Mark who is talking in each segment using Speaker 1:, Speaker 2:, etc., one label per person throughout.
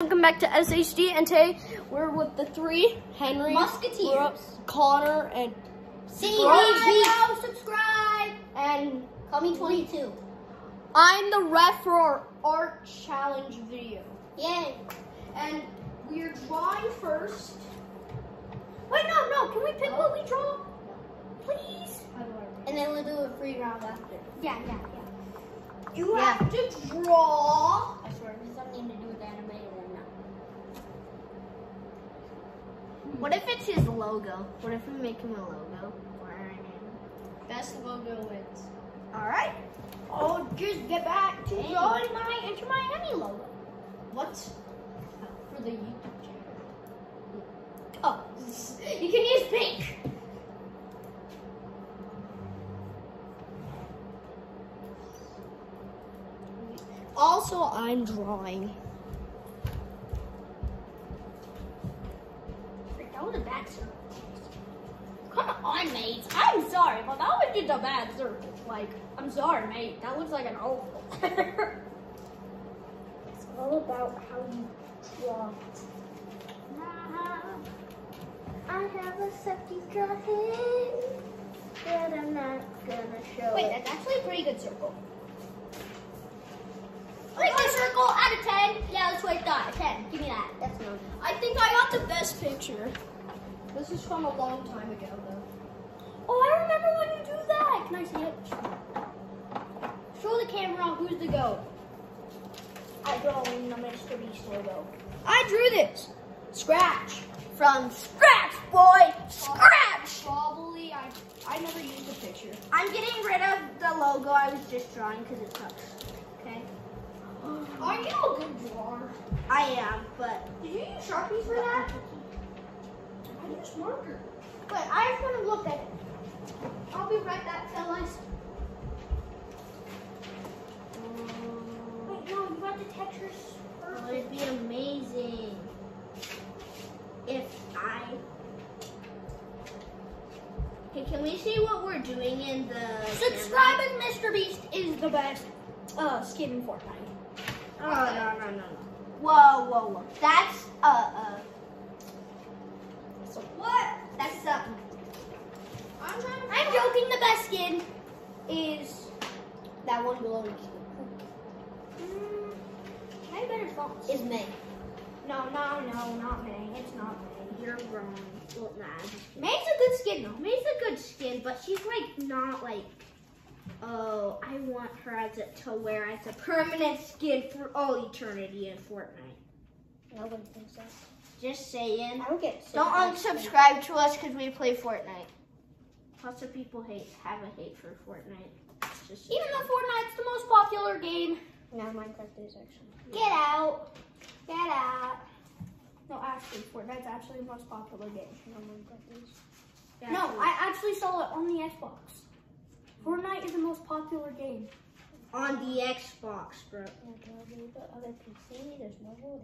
Speaker 1: Welcome back to SHD, and today we're with the three Henry,
Speaker 2: Musketeers.
Speaker 1: Brooke, Connor, and
Speaker 2: CBB. subscribe.
Speaker 1: and
Speaker 2: Call me 22.
Speaker 1: I'm the ref for our art challenge video.
Speaker 2: Yay.
Speaker 1: And we're drawing first. Wait, no, no. Can we pick what we draw? Please.
Speaker 2: And then we'll do a free round after.
Speaker 1: Yeah, yeah, yeah. You
Speaker 2: Yeah.
Speaker 1: have to draw.
Speaker 2: I swear, this has something to do with anime or not.
Speaker 3: What if it's his logo? What if we make him a logo?
Speaker 1: Best logo wins.
Speaker 3: All right.
Speaker 1: Oh, just get back to
Speaker 2: Dang.
Speaker 1: drawing my Inter Miami logo. What? For the YouTube channel. Oh, you can use pink. Also, I'm drawing. Mate. I'm sorry, but that was just a bad circle. Like, I'm sorry, mate. That looks like an oval. it's all about how you draw.
Speaker 3: I have a septic drawing that I'm not gonna show.
Speaker 1: Wait, that's actually a pretty good circle. Pretty good circle out of 10. Yeah, that's what I thought. 10. Give me that.
Speaker 2: That's no.
Speaker 1: I think I got the best picture. This is from a long time ago, though. Oh, I remember when you do that. Can I see it? Show the camera who's the goat. I drawing the Mr. Beast logo. I drew this. Scratch.
Speaker 3: From scratch, boy, scratch.
Speaker 1: Probably, I I never used a picture.
Speaker 3: I'm getting rid of the logo I was just drawing because it sucks. Okay.
Speaker 1: Are you a good drawer?
Speaker 3: I am, but
Speaker 1: Did you use Sharpies for that? I used marker.
Speaker 3: but I just want to look at it.
Speaker 1: I'll be right back, fellas. Wait, no, you got the textures
Speaker 3: Well,
Speaker 1: first.
Speaker 3: it'd be amazing if I. Okay, can we see what we're doing in the
Speaker 1: Subscribing Mr. Beast is the best uh, skin in Fortnite.
Speaker 3: Oh no no no no! Whoa whoa whoa! That's uh uh.
Speaker 1: So what?
Speaker 3: That's something.
Speaker 1: I'm. I'm joking. The best skin is that one below skin. Mm, I better thoughts.
Speaker 3: Is May.
Speaker 1: no, no, no, not May. It's not May.
Speaker 3: You're wrong. Well, nah. I'm just kidding.
Speaker 1: May's a good skin though.
Speaker 3: May's a good skin, but she's like not like. Oh, I want her as a, to wear as a permanent skin for all eternity in Fortnite.
Speaker 1: Nobody thinks that.
Speaker 3: Just saying.
Speaker 1: I would get. sick
Speaker 3: Don't
Speaker 1: of that skin.
Speaker 3: unsubscribe to us because we play Fortnite. Lots of people hate have a hate for Fortnite. It's just
Speaker 1: Even though Fortnite's the most popular game.
Speaker 2: No, Minecraft is actually.
Speaker 1: Get out. Get out. No, actually, Fortnite's actually the most popular game.
Speaker 2: No, Minecraft is.
Speaker 1: No, I actually saw it on the Xbox. Fortnite is the most popular game.
Speaker 3: On the Xbox, bro.
Speaker 2: Okay, the other PC, there's no wood.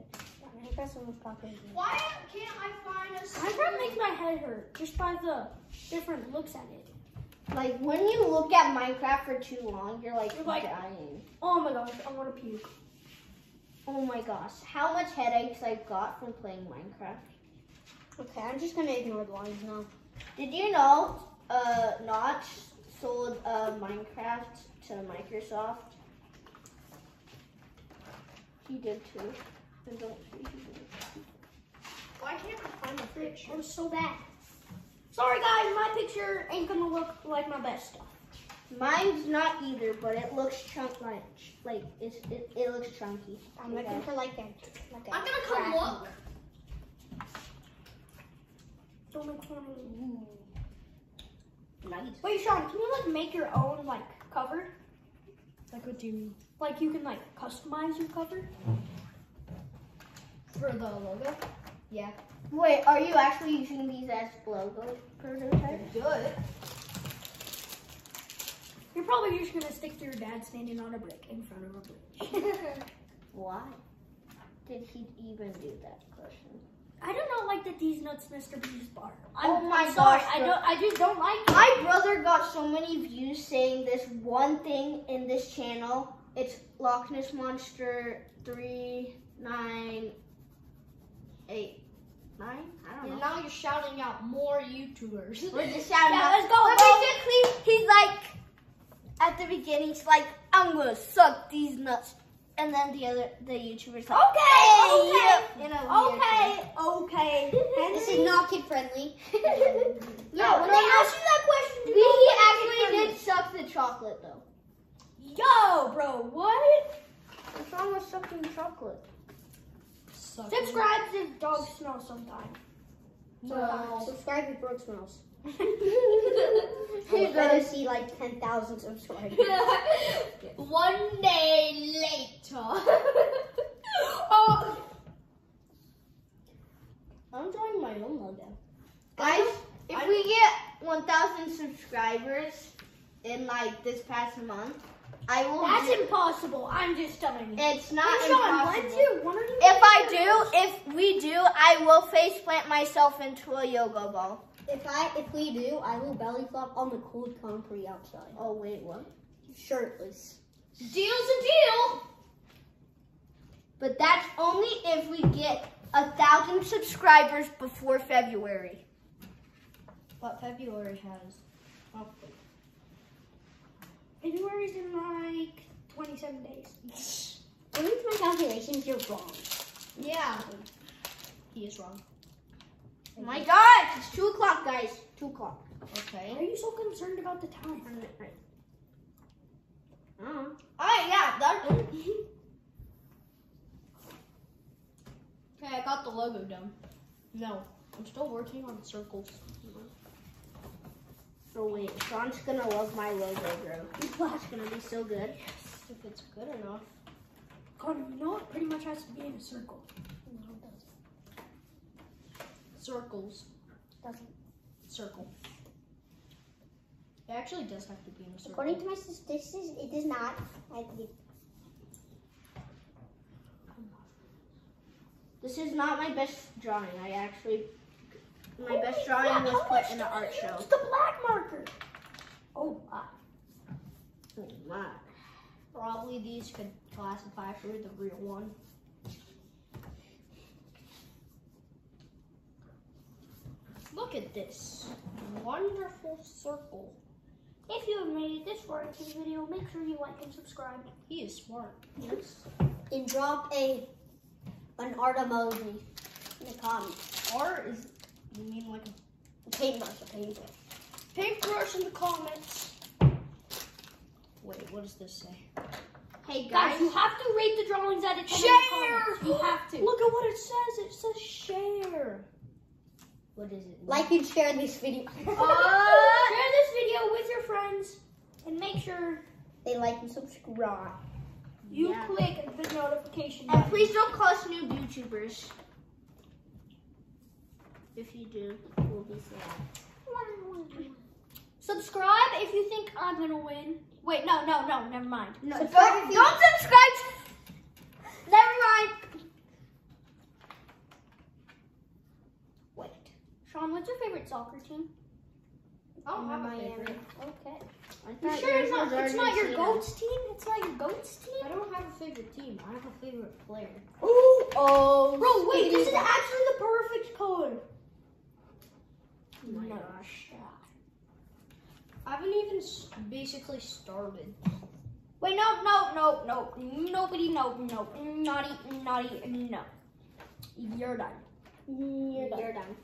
Speaker 2: Minecraft's the most popular.
Speaker 1: Why can't I find a Minecraft makes my head hurt just by the different looks at it.
Speaker 3: Like when you look at Minecraft for too long, you're like,
Speaker 1: You're like-
Speaker 3: dying.
Speaker 1: Oh my gosh, I want to puke.
Speaker 3: Oh my gosh, how much headaches I got from playing Minecraft.
Speaker 2: Okay, I'm just gonna ignore the lines now.
Speaker 3: Did you know uh, Notch sold uh, Minecraft to Microsoft? He did too. I don't see he did.
Speaker 1: Why can't I find the picture? I'm so bad. Sorry guys, my picture ain't gonna look like my best stuff.
Speaker 3: Mine's not either, but it looks chunk like like it's, it, it looks chunky.
Speaker 2: I'm looking for like that. Like a
Speaker 1: I'm gonna come look. Don't make fun of me.
Speaker 3: Nice.
Speaker 1: Wait, Sean, can you like make your own like cover? Like what do you mean? Like you can like customize your cover for the logo.
Speaker 3: Yeah. Wait, are you actually using these as logo prototypes?
Speaker 1: Good. You're probably just gonna stick to your dad standing on a brick in front of a bridge.
Speaker 3: Why did he even do that question?
Speaker 1: I don't know like that these nuts Mr. Beast bar. I'm, oh
Speaker 3: my
Speaker 1: I'm
Speaker 3: gosh.
Speaker 1: I don't I just don't like it.
Speaker 3: My brother got so many views saying this one thing in this channel. It's Loch Ness Monster three nine eight nine? I don't know.
Speaker 4: And now you're shouting out more YouTubers.
Speaker 3: We're just shouting
Speaker 4: yeah,
Speaker 3: out.
Speaker 4: Let's go.
Speaker 3: But basically he's like at the beginning, he's like, I'm gonna suck these nuts and then the other, the YouTuber's like,
Speaker 4: Okay, okay,
Speaker 3: a weird
Speaker 4: okay, okay.
Speaker 1: This is not kid friendly.
Speaker 3: No,
Speaker 4: when they
Speaker 3: no.
Speaker 4: ask you that question,
Speaker 3: We he actually did suck the chocolate though.
Speaker 4: Yo, bro, what?
Speaker 3: What's wrong with sucking chocolate?
Speaker 4: Subscribe if dogs smell sometimes.
Speaker 3: No.
Speaker 1: Subscribe if Brooke smells. You're gonna see like 10,000 subscribers.
Speaker 4: One day later. oh.
Speaker 3: I'm drawing my own logo. Guys, if we get 1,000 subscribers in like this past month, I will.
Speaker 4: That's
Speaker 3: do-
Speaker 4: impossible. I'm just telling you.
Speaker 3: It's not
Speaker 4: Hey, Sean,
Speaker 3: impossible.
Speaker 4: when's your one of you?
Speaker 3: If I do, if we do, I will face plant myself into a yoga ball.
Speaker 1: if I, if we do, I will belly flop on the cold concrete outside.
Speaker 3: Oh wait, what?
Speaker 1: Shirtless.
Speaker 4: Deal's a deal.
Speaker 3: But that's only if we get a thousand subscribers before February.
Speaker 4: What February has? Oh, Oh. February's in like 27 days.
Speaker 1: According to my calculations, you're wrong.
Speaker 4: Yeah. He is wrong.
Speaker 3: Oh my god, it's two o'clock, guys. Two o'clock.
Speaker 4: Okay. Why are you so concerned about the time?
Speaker 3: Uh,
Speaker 4: Alright, yeah, that's Okay, I got the logo done. No, I'm still working on circles.
Speaker 3: So wait, Sean's gonna love my logo, bro. It's gonna be so good.
Speaker 4: If it's good enough. God, you know it pretty much has to be in a circle.
Speaker 1: No, it doesn't.
Speaker 4: Circles.
Speaker 1: Doesn't.
Speaker 4: Circle. It actually does have to be in a circle.
Speaker 1: According to my statistics, it does not. I, it,
Speaker 3: This is not my best drawing. I actually, my best drawing was put in an art show.
Speaker 4: It's the black marker. Oh, ah.
Speaker 3: Oh my.
Speaker 4: Probably these could classify for the real one. Look at this wonderful circle.
Speaker 1: if you have made it this far into the video, make sure you like and subscribe.
Speaker 4: He is smart.
Speaker 1: Yes. And drop a an art emoji in the comments.
Speaker 4: Or is you mean like
Speaker 1: A paintbrush, a paintbrush.
Speaker 4: paintbrush in the comments? Wait, what does this say?
Speaker 3: Hey
Speaker 1: Guys,
Speaker 3: guys,
Speaker 1: you have to rate the drawings out of 10
Speaker 4: Share!
Speaker 1: You have to.
Speaker 4: Look at what it says. It says share. What is it?
Speaker 1: Like and share this video.
Speaker 4: Uh,
Speaker 1: share this video with your friends and make sure they like and subscribe. You
Speaker 3: Yeah.
Speaker 1: click the notification
Speaker 3: and please don't call us noob YouTubers. If you do, we'll be sad.
Speaker 1: Subscribe if you think I'm gonna win. Wait, no, no, no, never mind.
Speaker 3: No,
Speaker 1: Subscribe
Speaker 3: don't, don't subscribe. Never mind.
Speaker 1: Wait. Sean, what's your favorite soccer team?
Speaker 4: I don't have a
Speaker 1: Miami.
Speaker 4: favorite.
Speaker 1: Okay. You sure it's not, it's not your
Speaker 3: Argentina.
Speaker 1: goats team? It's not your goats team?
Speaker 4: I don't have a favorite team. I have a favorite player.
Speaker 1: Ooh,
Speaker 3: Oh,
Speaker 1: Bro, wait, this is actually the perfect color.
Speaker 3: Oh my
Speaker 1: No
Speaker 3: gosh.
Speaker 1: shot.
Speaker 4: I haven't even basically started.
Speaker 1: Wait, no, no, no, no. Nobody, no, no. Naughty, naughty, no. You're done. You're done.
Speaker 3: You're done.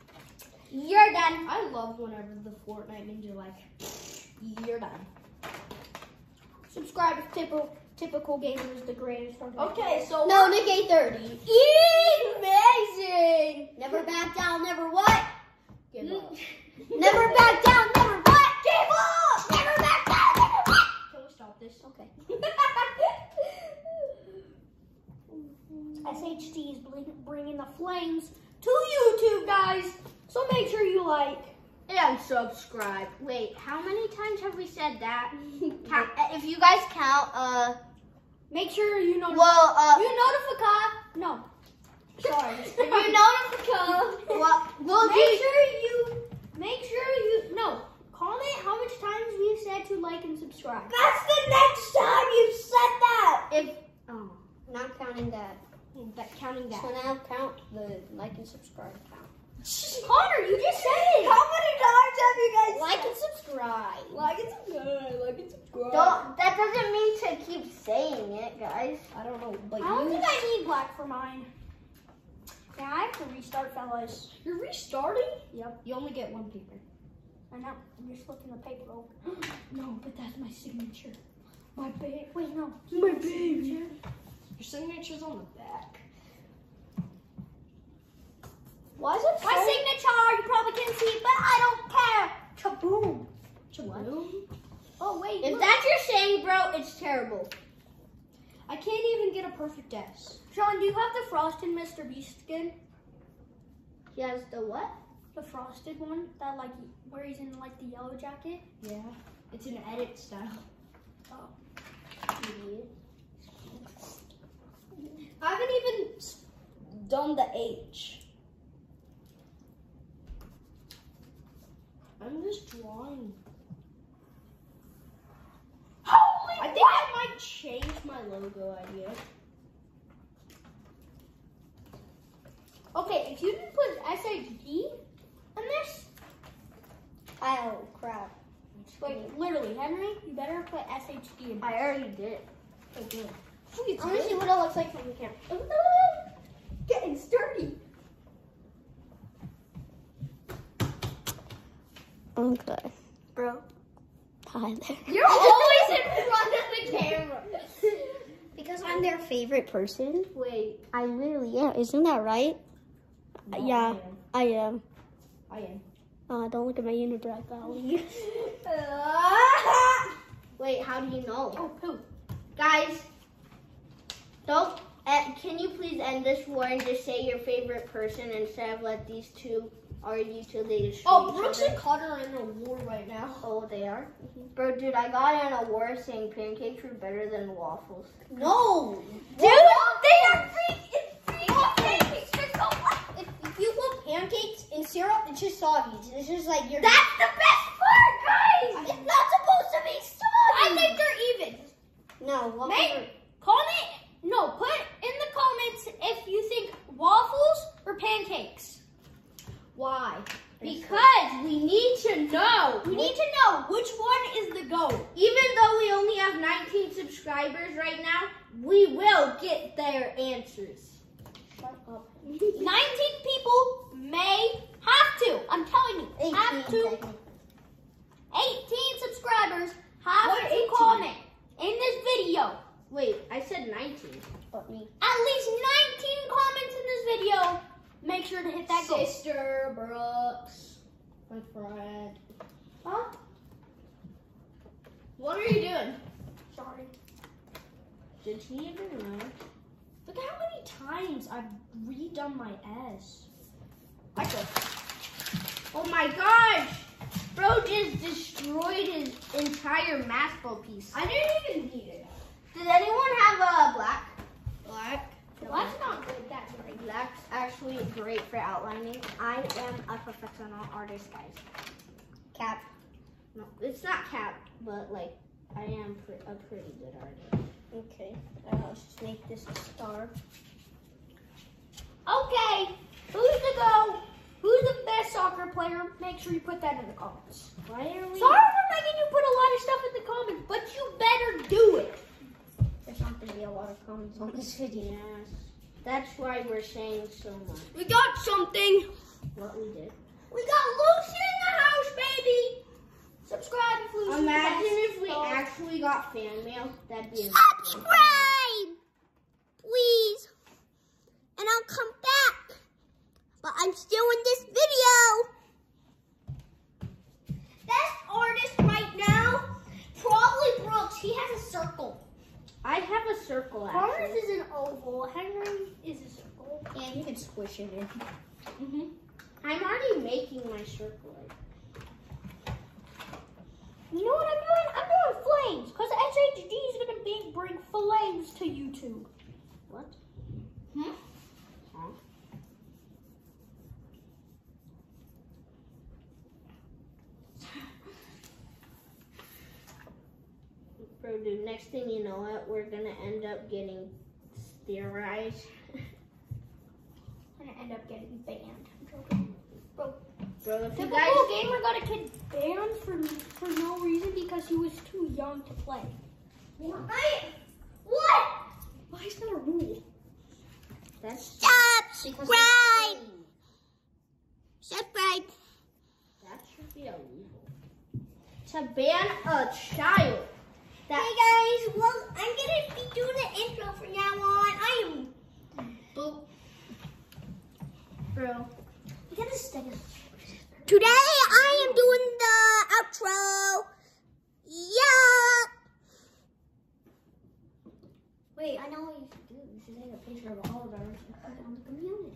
Speaker 1: You're done.
Speaker 4: I love whenever the Fortnite means you're like, you're done.
Speaker 1: Subscribe if typical, typical gamer is the greatest. from
Speaker 4: Okay, so
Speaker 1: No, NickEh30. Amazing. Never back down, never what?
Speaker 4: Give up.
Speaker 1: Never back down, never what? Give up. Never back down, never what?
Speaker 4: Can we stop this?
Speaker 1: Okay. SHD is bringing the flames to YouTube, guys. So make sure you like.
Speaker 3: And subscribe. Wait, how many times have we said that? Count, if you guys count, uh,
Speaker 1: Make sure you know.
Speaker 3: well, uh,
Speaker 1: you notify. No. Sorry.
Speaker 3: if you notify, well, we'll
Speaker 1: make
Speaker 3: do.
Speaker 1: sure you. Make sure you. No. Comment how much times we've said to like and subscribe.
Speaker 3: That's the next time you said that. If oh,
Speaker 1: Not counting that.
Speaker 3: that counting that.
Speaker 1: So now count the like and subscribe count. Connor, you just said it.
Speaker 3: How many times have you guys
Speaker 1: Like and subscribe.
Speaker 4: Like and subscribe. Like and subscribe.
Speaker 3: Don't, that doesn't mean to keep saying it, guys.
Speaker 4: I don't know, but
Speaker 1: I don't
Speaker 4: you.
Speaker 1: think I need black for mine. I have to restart, fellas.
Speaker 4: You're restarting?
Speaker 1: Yep.
Speaker 4: You only get one paper.
Speaker 1: I know. I'm just flipping the paper over.
Speaker 4: No, but that's my signature. My babe.
Speaker 1: Wait, no.
Speaker 4: My babe. Your signature's on the back. Why is it
Speaker 1: My
Speaker 4: so-
Speaker 1: signature, you probably can't see but I don't care. Kaboom.
Speaker 4: Chaboom?
Speaker 1: Oh, wait.
Speaker 3: If
Speaker 1: look.
Speaker 3: that's your saying, bro, it's terrible.
Speaker 4: I can't even get a perfect S.
Speaker 1: Sean, do you have the frosted Mr. Beast skin?
Speaker 3: He has the what?
Speaker 1: The frosted one that like where he's in like the yellow jacket.
Speaker 4: Yeah. It's an edit style. Oh. I haven't even done the H. I'm just drawing.
Speaker 1: Holy
Speaker 4: I think I might change my logo idea.
Speaker 1: Okay, if you didn't put SHD on this,
Speaker 4: Oh crap.
Speaker 1: wait, literally, Henry, you better put SHD in.
Speaker 3: I already did.
Speaker 4: Oh, good.
Speaker 3: I want to see what it looks like from the camera.
Speaker 4: Getting sturdy.
Speaker 3: Okay. Bro. Hi there.
Speaker 4: You're always in front of the camera.
Speaker 3: Because I'm their favorite person.
Speaker 4: Wait.
Speaker 3: I literally am. Isn't that right?
Speaker 4: No,
Speaker 3: Yeah. I am.
Speaker 4: I am. I am.
Speaker 3: Uh, don't look at my unibrow, golly. Wait, how do you know?
Speaker 1: Oh, poo.
Speaker 3: Guys, don't. Uh, can you please end this war and just say your favorite person instead of let these two argue till they destroy
Speaker 4: Oh,
Speaker 3: each
Speaker 4: Brooks
Speaker 3: other?
Speaker 4: and Connor are in a war right now.
Speaker 3: Oh, they are? Bro, dude, I got in a war saying pancakes were better than waffles.
Speaker 4: No.
Speaker 3: Dude, they are free.
Speaker 4: Pancakes are so If, if you put pancakes in syrup, it's just soggy. It's just like you're.
Speaker 3: That's the best part, guys.
Speaker 4: It's not supposed to be soggy.
Speaker 1: I think they're even.
Speaker 4: No. Waffles
Speaker 1: Make
Speaker 4: are-
Speaker 1: comment. No, put in the comments if you think waffles or pancakes.
Speaker 4: Why?
Speaker 1: Because
Speaker 3: We need to know.
Speaker 1: we need to know which one is the goat.
Speaker 3: Even though we only have 19 subscribers right now, we will get their answers.
Speaker 4: Shut up.
Speaker 1: 19 people may have to. I'm telling you, have to. 18 subscribers have
Speaker 4: What
Speaker 1: to
Speaker 4: 18?
Speaker 1: comment in this video.
Speaker 3: Wait, I said 19.
Speaker 4: But me.
Speaker 1: At least 19 comments in this video. Make sure to hit that goal.
Speaker 4: Sister Brooks, my friend.
Speaker 1: Huh?
Speaker 4: What are you doing?
Speaker 1: Sorry.
Speaker 3: Did he even know?
Speaker 4: Look how many times I've redone my S. I could.
Speaker 3: Oh my gosh! Bro just destroyed his entire masco piece.
Speaker 4: I didn't even need it.
Speaker 3: Did anyone have a black?
Speaker 4: Black.
Speaker 1: Well, that's not good. that great.
Speaker 3: Black's actually great for outlining. I am a professional artist, guys.
Speaker 4: Cap.
Speaker 3: No, it's not cap, but like I am pre- a pretty good artist.
Speaker 4: Okay. Uh, let's just make this a star.
Speaker 1: Okay. Who's the go? Who's the best soccer player? Make sure you put that in the comments.
Speaker 3: Why are we?
Speaker 1: Sorry for making you put a lot of stuff in the comments, but you better do it.
Speaker 4: There's not gonna be a lot of comments on this video.
Speaker 3: Yes. That's why we're saying so much.
Speaker 4: We got something.
Speaker 3: What we did.
Speaker 1: We got Lucy in the house, baby. Subscribe if Lucy's the
Speaker 3: Imagine if we
Speaker 1: dog.
Speaker 3: actually got fan mail. That'd be
Speaker 2: subscribe, please, and I'll come back. But I'm still in this video.
Speaker 4: Best artist right now, probably Brooks. He has a circle.
Speaker 3: I have a circle actually.
Speaker 1: is an oval. Henry is a circle.
Speaker 4: And you can squish it in.
Speaker 3: hmm I'm already making my circle.
Speaker 1: You know what I'm doing? I'm doing flames because SHD is gonna bring flames to YouTube.
Speaker 3: What?
Speaker 4: Hmm?
Speaker 3: Huh? Bro, dude, next thing you know it, we're gonna end up getting theorized.
Speaker 1: I'm gonna end up getting banned.
Speaker 3: Bro, if you
Speaker 1: Typical
Speaker 3: guys,
Speaker 1: gamer got a kid banned for for no reason because he was too young to play.
Speaker 4: I, what?
Speaker 1: Why is that a rule?
Speaker 3: that's Stop!
Speaker 2: Subscribe. Subscribe.
Speaker 3: that should be illegal. To ban a child.
Speaker 2: Hey guys, well, I'm gonna be doing the intro from now on. I am.
Speaker 3: Boop. Bro.
Speaker 1: We gotta stay.
Speaker 2: Today I am doing the outro. Yeah.
Speaker 1: Wait, I know what you should do. You should take a picture of all of ours and put it on the community.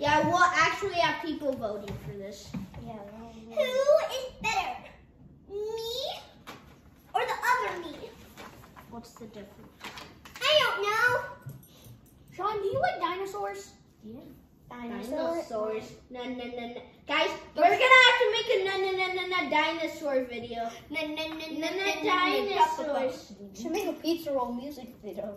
Speaker 3: Yeah, we'll actually have people voting for this.
Speaker 1: Yeah.
Speaker 2: Who is better, me or the other me?
Speaker 3: What's the difference?
Speaker 2: I don't know.
Speaker 1: Sean, do you like dinosaurs?
Speaker 3: Yeah.
Speaker 1: Dinosaurs.
Speaker 3: Dinosaurs. No, no, no, no. Guys, we're gonna have to make a no, no, no, no, no dinosaur video.
Speaker 2: No, no, no,
Speaker 3: No, no, dinosaurs.
Speaker 1: Should make a pizza roll music video.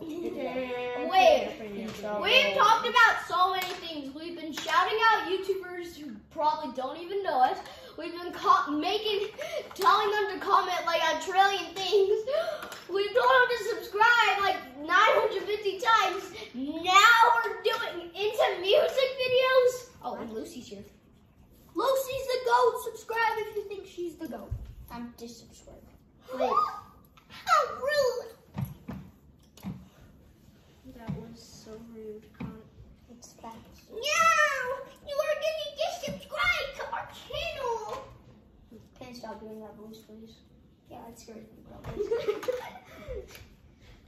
Speaker 3: Wait.
Speaker 4: We've talked about so many things. We've been shouting out YouTubers who probably don't even know us. We've been making, telling them to comment like a trillion things. We've told them to subscribe like 950 times. Now we're doing into music videos. Oh, and Lucy's here. Lucy's the goat. Subscribe if you think she's the goat.
Speaker 1: I'm disubscribed.
Speaker 3: Wait,
Speaker 2: How rude.
Speaker 3: that was so rude. Con-
Speaker 1: It's facts.
Speaker 2: No, you are getting disubscribed to our channel.
Speaker 1: You stop doing that voice, please? Yeah, that's scares me, bro.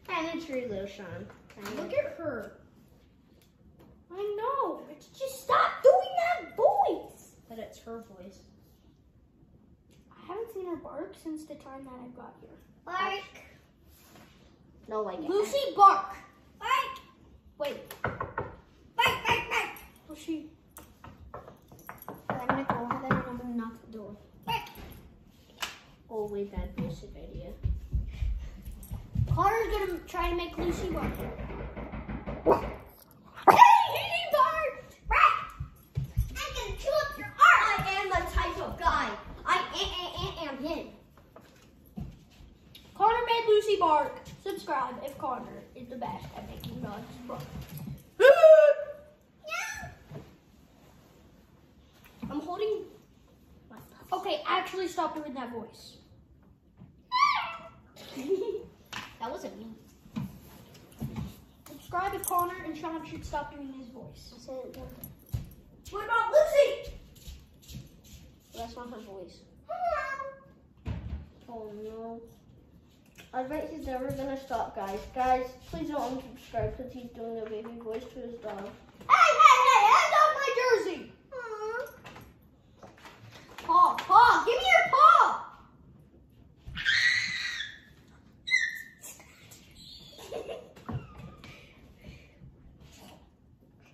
Speaker 3: Kinda Sean. Kinda.
Speaker 4: Look at her.
Speaker 1: I know. It's just stop doing that voice.
Speaker 4: But it's her voice.
Speaker 1: I haven't seen her bark since the time that I got here.
Speaker 2: Bark,
Speaker 3: No, like
Speaker 4: Lucy bark.
Speaker 2: bark,
Speaker 1: Wait,
Speaker 2: bark, bark, bark,
Speaker 1: was she? I'm gonna go ahead and I'm gonna knock the door.
Speaker 3: Oh wait, a sick idea.
Speaker 1: Connor's gonna try to make Lucy bark.
Speaker 2: Hey. I'm gonna chew up your.
Speaker 4: I am the type of guy. I am, am, am him.
Speaker 1: Connor made Lucy bark. Subscribe if Connor is the best at making dogs bark.
Speaker 4: I'm holding.
Speaker 1: Okay, actually stop doing that voice.
Speaker 4: That wasn't me.
Speaker 1: Subscribe if Connor and Sean should stop doing his voice.
Speaker 4: What about Lucy?
Speaker 1: That's not her voice.
Speaker 3: Oh no. I bet he's never gonna stop, guys. Guys, please don't unsubscribe because he's doing a baby voice to his dog.
Speaker 4: Hey, hey, hey, hand off my jersey. Paw, paw, give me your paw.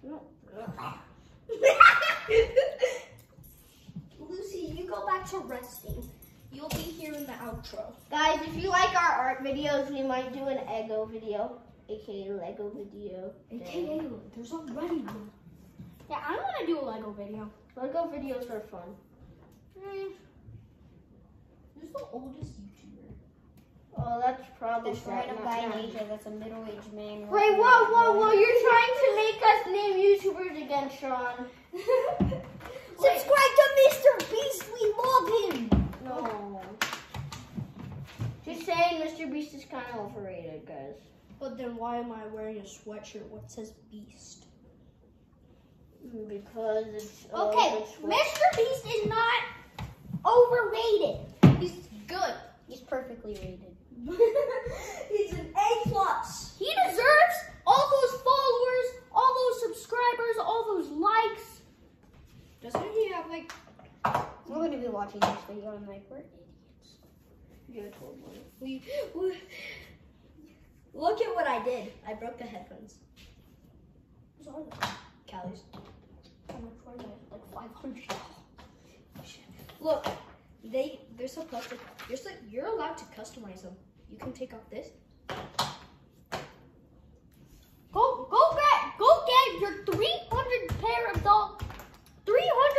Speaker 3: No.
Speaker 4: Lucy, you go back to resting. You'll be here in the outro.
Speaker 3: Guys, if you like our art videos, we might do an Ego video, aka Lego video.
Speaker 4: There's already one.
Speaker 1: Yeah, I want to do a Lego video.
Speaker 3: Lego videos are fun. Mm.
Speaker 4: Who's the oldest YouTuber?
Speaker 3: Oh, that's probably
Speaker 1: This random guy in Asia that's a middle-aged man.
Speaker 3: Wait, whoa, whoa, whoa! You're trying to make us name YouTubers again, Sean.
Speaker 1: Subscribe to Mr. Beast. We love him.
Speaker 3: No. Just saying, Mr. Beast is kind of overrated, guys.
Speaker 4: But then why am I wearing a sweatshirt what says Beast?
Speaker 3: Because it's uh,
Speaker 1: Okay, Mr. Beast is not overrated.
Speaker 4: He's good.
Speaker 1: He's perfectly rated.
Speaker 4: He's an A plus.
Speaker 1: He deserves all those followers, all those subscribers, all those likes.
Speaker 4: Doesn't he have like?
Speaker 1: We're going to be watching this video and like, we're idiots.
Speaker 3: You're totally.
Speaker 4: We, we look at what I did. I broke the headphones.
Speaker 1: What's all that?
Speaker 4: Callie's.
Speaker 1: How much they? Like 500
Speaker 4: Look, they they're supposed to. You're so, you're allowed to customize them. You can take off this.
Speaker 1: Go, go back, go get your 300 pair of dog, 300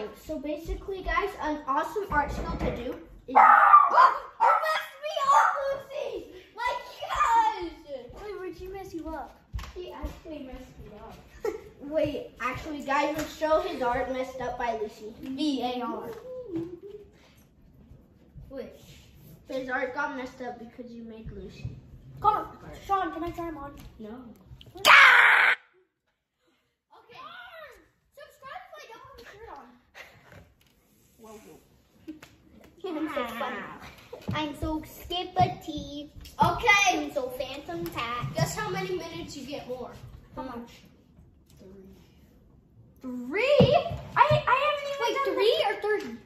Speaker 3: drawing. So basically, guys, an awesome art skill to do is.
Speaker 1: you messed me up, Lucy! My gosh!
Speaker 4: Wait, where'd she mess you up?
Speaker 3: He actually messed me up. Wait, actually, guys, let's show his art messed up by Lucy.
Speaker 4: V A R.
Speaker 3: Wait. His art got messed up because you made Lucy.
Speaker 4: Come on, Sean, can I try him on?
Speaker 3: No. Ah!
Speaker 4: Okay. Subscribe if I don't have a shirt on.
Speaker 2: Ah. I'm so skippity.
Speaker 4: Okay.
Speaker 2: I'm so phantom pat.
Speaker 4: Guess how many minutes you get more?
Speaker 2: How hmm. much?
Speaker 4: Three? Three? I I haven't even
Speaker 1: Wait,
Speaker 4: done
Speaker 1: three or thirty?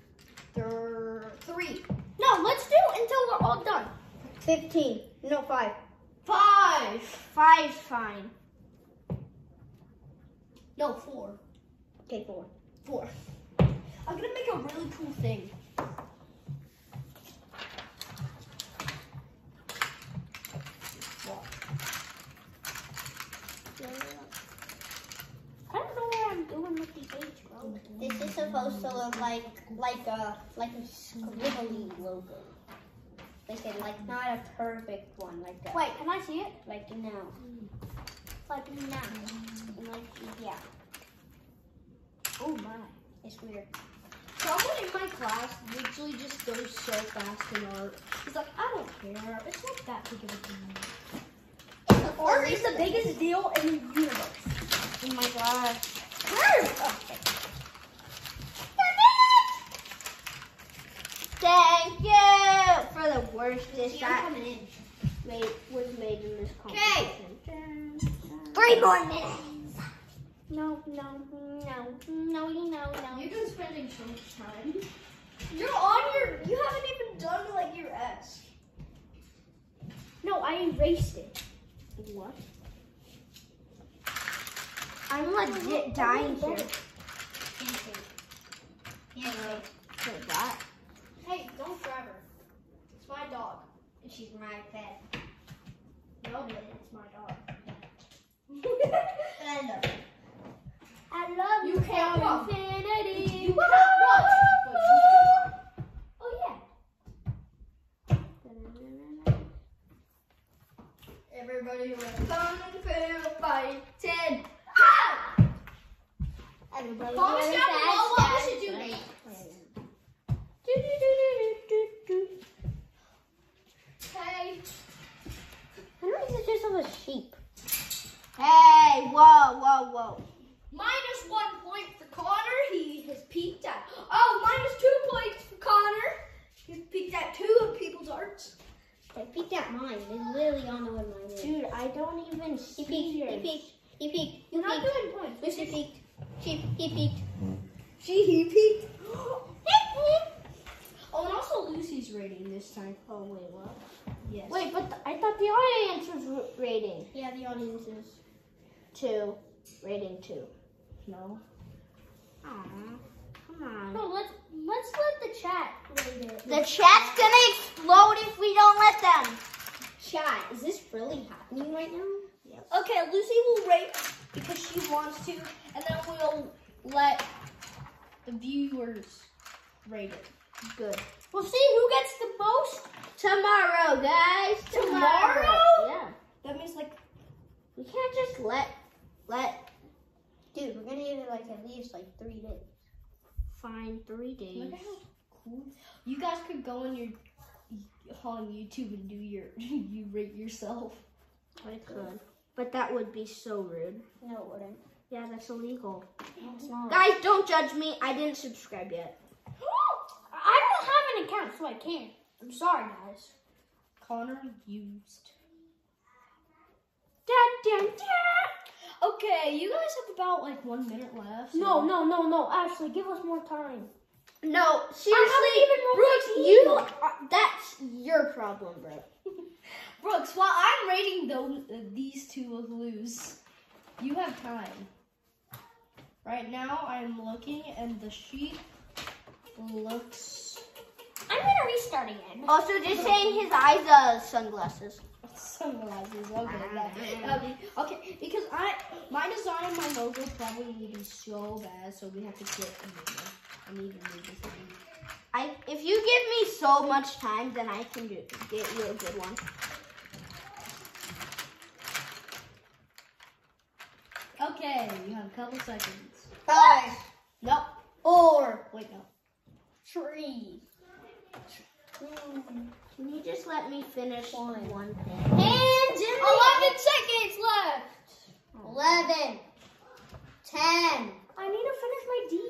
Speaker 4: Thir- three. No, let's do until we're all done.
Speaker 3: 15. No, 5.
Speaker 4: Five.
Speaker 3: Five's fine.
Speaker 4: No, four.
Speaker 3: Okay, 4.
Speaker 4: Four. I'm gonna make a really cool thing. I don't know what I'm doing with the H, bro.
Speaker 2: This is supposed to look like like a like a squiggly logo. Like a, like not a perfect one like that.
Speaker 4: Wait, can I see it?
Speaker 2: Like now. Like now. Like yeah.
Speaker 4: Oh my.
Speaker 2: It's weird.
Speaker 4: Someone in my class literally just goes so fast in art. He's like, I don't care. It's not that big of a deal. Art is the biggest deal in the universe.
Speaker 3: Oh my gosh. Thank you for the worst dish that made, was made in this competition.
Speaker 2: Three more minutes.
Speaker 3: No, no, no, no, no, no.
Speaker 4: You've been spending so much time. You're on your. You haven't even done like your S.
Speaker 3: No, I erased it. What? I'm legit dying here. Wait, what?
Speaker 4: Hey, don't grab her. It's my dog, and she's my pet. No, but it's my dog. and uh,
Speaker 3: I love
Speaker 4: You can't run.
Speaker 3: infinity.
Speaker 4: you can't run, but you can. Oh yeah. Everybody kung fu fighting. Ha!
Speaker 2: Everybody
Speaker 4: Promise
Speaker 2: wanna
Speaker 4: you have to
Speaker 2: fast,
Speaker 4: know what we
Speaker 2: fast,
Speaker 4: should do
Speaker 2: fast.
Speaker 4: next. Hey.
Speaker 2: Henry's the just of a sheep.
Speaker 3: Hey, whoa, whoa, whoa.
Speaker 4: Minus one point for Connor. He has peeked at. Oh, minus two points for Connor. He's peeked at two of people's arts.
Speaker 2: I peeked at mine. I literally don't know what mine is.
Speaker 3: Dude, I don't even
Speaker 2: He
Speaker 3: see
Speaker 2: peeked. He
Speaker 3: yours.
Speaker 2: peeked. He peeked. He
Speaker 4: You're not
Speaker 2: peeked.
Speaker 4: doing points.
Speaker 2: Lucy peeked. She, he peeked.
Speaker 4: She he peeked. oh, and also Lucy's rating this time.
Speaker 3: Oh, wait, what?
Speaker 4: Yes.
Speaker 3: Wait, but th- I thought the audience was rating
Speaker 2: Yeah, the audience is.
Speaker 3: two. Rating two.
Speaker 4: no.
Speaker 3: Aw, come on.
Speaker 4: No, let's let's let the chat rate it.
Speaker 3: The chat's gonna explode if we don't let them.
Speaker 2: Chat, is this really happening right now?
Speaker 4: Okay, Lucy will rate because she wants to, and then we'll let the viewers rate it.
Speaker 3: Good.
Speaker 4: We'll see who gets the most.
Speaker 3: Tomorrow, guys.
Speaker 4: Tomorrow?
Speaker 3: Yeah.
Speaker 4: That means like
Speaker 3: We can't just let let
Speaker 2: Dude, we're gonna give it like at least like three days.
Speaker 3: Fine, three days.
Speaker 4: look at how cool. You guys could go on your on YouTube and do your you rate yourself.
Speaker 3: I could, but that would be so rude.
Speaker 2: No, it wouldn't.
Speaker 3: Yeah, that's illegal.
Speaker 2: It's not.
Speaker 3: Guys, don't judge me. I didn't subscribe yet.
Speaker 4: I don't have an account, so I can't. I'm sorry, guys. Connor used.
Speaker 3: Dun, dun, dun.
Speaker 4: Okay, you guys have about like one minute left.
Speaker 1: No, no, no, no. Ashley, give us more time.
Speaker 3: No, seriously,
Speaker 1: even
Speaker 3: Brooks, you are, that's your problem, bro.
Speaker 4: Brooks, while I'm rating those, uh, these two of lose, you have time. Right now, I'm looking, and the sheep looks.
Speaker 1: I'm
Speaker 2: gonna restart again.
Speaker 3: Also, just saying his eyes, uh, sunglasses.
Speaker 4: Sunglasses. Okay. that- that'd okay. Because I my design and my logo probably to be so bad, so we have to get a new one. I need new design.
Speaker 3: I, if you give me so much time, then I can do, get you a good one.
Speaker 4: Okay, you have a couple seconds.
Speaker 2: Five,
Speaker 4: No.
Speaker 2: four,
Speaker 4: Wait, no.
Speaker 2: three, hmm,
Speaker 3: Can you just let me finish one, thing?
Speaker 2: and eleven seconds left. 11. 10.
Speaker 3: I need to finish my deed.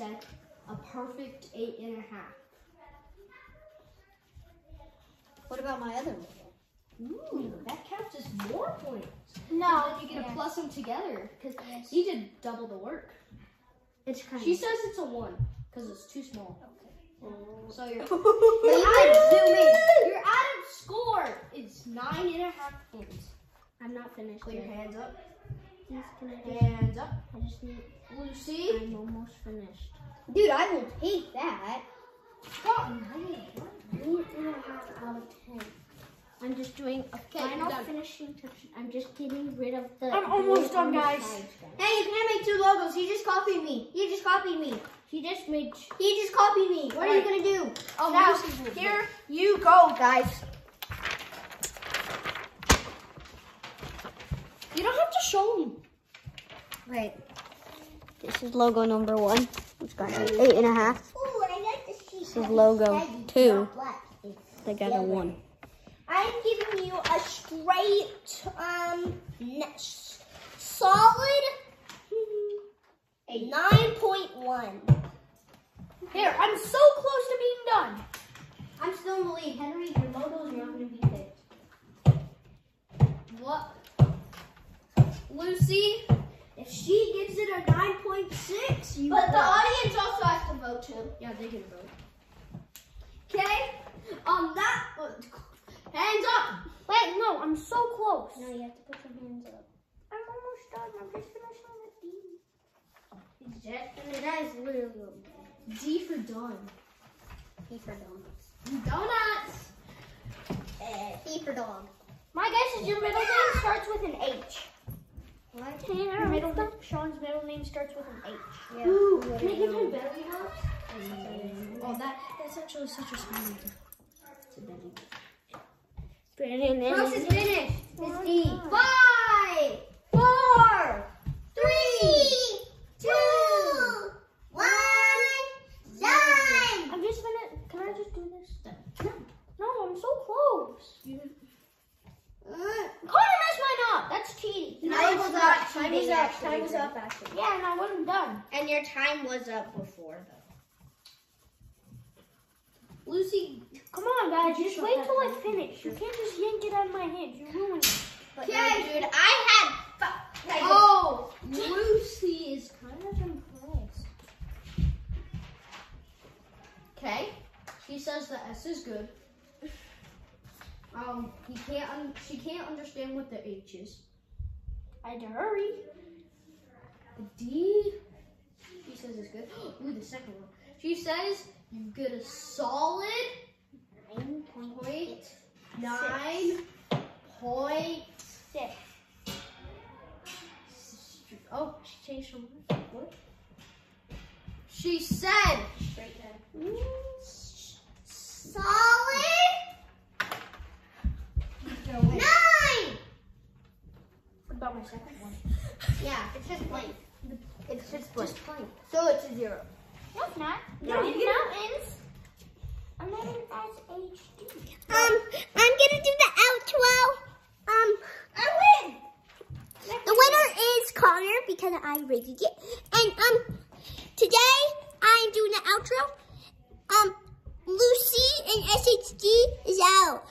Speaker 3: And
Speaker 4: Lucy said a perfect eight and a half.
Speaker 2: What about my other one?
Speaker 4: Ooh, that counts as more points.
Speaker 2: No.
Speaker 4: Then you get to plus them together because he did double the work.
Speaker 3: It's kind
Speaker 4: She says it's a one because it's too small. So your
Speaker 2: But you can zoom in.
Speaker 4: your added score is nine and a half points.
Speaker 3: I'm not finished
Speaker 4: Put your hands up.
Speaker 3: Please, can I just,
Speaker 4: Hands up.
Speaker 3: I just need.
Speaker 4: Lucy.
Speaker 3: I'm almost finished.
Speaker 2: Dude, I will take that.
Speaker 4: Cotton.
Speaker 3: Eight and a half out of ten. I'm just doing a
Speaker 4: you're
Speaker 3: final
Speaker 4: done.
Speaker 3: finishing touch. I'm just getting rid of the.
Speaker 2: I'm almost done, guys. Hey, you can't make two logos. He just copied me. He just copied me.
Speaker 3: He just made.
Speaker 2: He just copied me. What are you gonna do?
Speaker 4: Oh,
Speaker 3: Now,
Speaker 4: Lucy's
Speaker 3: here you go, guys.
Speaker 4: You don't have to show them.
Speaker 2: Right.
Speaker 3: This is logo number one. It's got an eight and a half.
Speaker 2: Ooh, I like to see.
Speaker 3: This is logo two. They got a one.
Speaker 2: I'm giving you a straight, um, solid a 9.1.
Speaker 4: Here, I'm so close to being done.
Speaker 2: I'm still in the lead. Henry, your logos are not going to be picked.
Speaker 4: What? Lucy, if she gives it a 9.6, you
Speaker 2: But the audience also has to vote too.
Speaker 4: Yeah, they can vote. Okay? on that. Hands up!
Speaker 3: Wait, no, I'm so close.
Speaker 2: No, you have to put your hands up.
Speaker 3: I'm almost done. I'm just finishing the D.
Speaker 2: It's just, and that is literally good.
Speaker 4: D for done.
Speaker 2: E for dog.
Speaker 4: Donuts!
Speaker 2: Uh, E for dog.
Speaker 3: My guess is your middle name starts with an H.
Speaker 2: What?
Speaker 3: Your middle name, Sean's middle name starts with an H.
Speaker 2: Yeah.
Speaker 4: Ooh, can I give
Speaker 2: know.
Speaker 4: him belly rubs? Mm. Oh, that, that's actually such a small idea. It's a belly
Speaker 2: Close is finished. It's D.
Speaker 4: Five!
Speaker 2: Four, three, two, one, done.
Speaker 3: I'm just gonna. Can I just do this? No, no, I'm so close. Connor messed mine up. That's cheating.
Speaker 2: No,
Speaker 3: Time was
Speaker 2: not
Speaker 3: up. Time was up. Time was up. Actually. Yeah, and I wasn't done.
Speaker 2: And your time was up before though.
Speaker 4: Lucy,
Speaker 3: Come on, guys. Just wait till I finish. You can't just yank it out of my hands. You ruined it.
Speaker 2: But no, dude, I had. I
Speaker 4: oh, Lucy is kind of impressed. Okay, she says the S is good. Um, he can't. Un- she can't understand what the H is.
Speaker 3: I had to hurry.
Speaker 4: The D, she says it's good. Ooh, the second one. She says you get a solid
Speaker 3: Nine
Speaker 4: point nine point
Speaker 3: six.
Speaker 4: Oh, she changed her mind. What? She said
Speaker 2: Straight down. Solid nine.
Speaker 3: What about my second one?
Speaker 1: Yeah, it's just blank.
Speaker 3: It's just blank.
Speaker 1: Just blank.
Speaker 3: So it's a zero.
Speaker 1: No, it's not.
Speaker 3: No.
Speaker 1: Get mountains. I'm not in SHD.
Speaker 2: Um, I'm gonna do the outro. Um,
Speaker 1: I win.
Speaker 2: the winner is Connor because I rated it. And um, today I'm doing the outro. Um, Lucy and SHD is out.